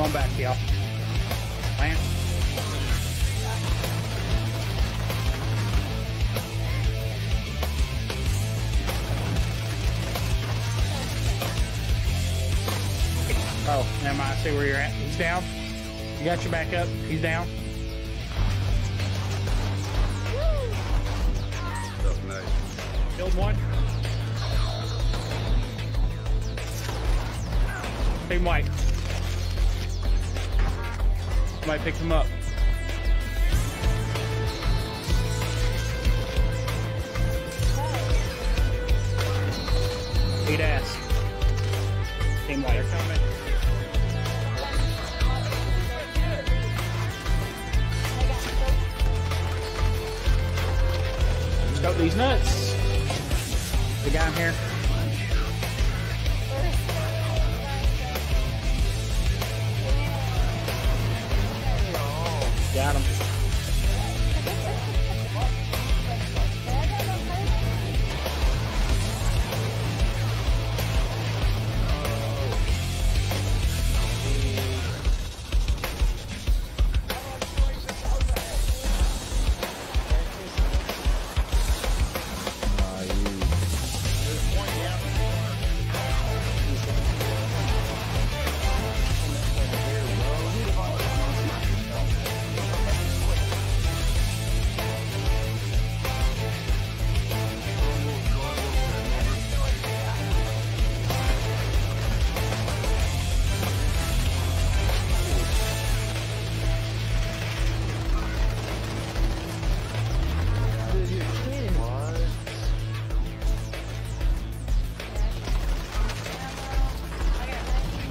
on back, y'all. Land. Oh, never mind. I see where you're at. He's down. You got your back up. He's down. Stuff nice. Killed one. Team white. Somebody picked him up. Eat ass. Team white. They're coming. Scope these nuts. The guy in here. Got him.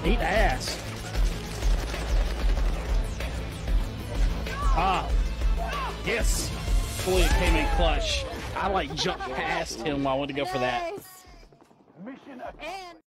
Eat ass. Ah. Yes. Boy, it came in clutch. I like jumped past him while I went to go for that. Nice. And